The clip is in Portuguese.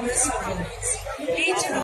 congressado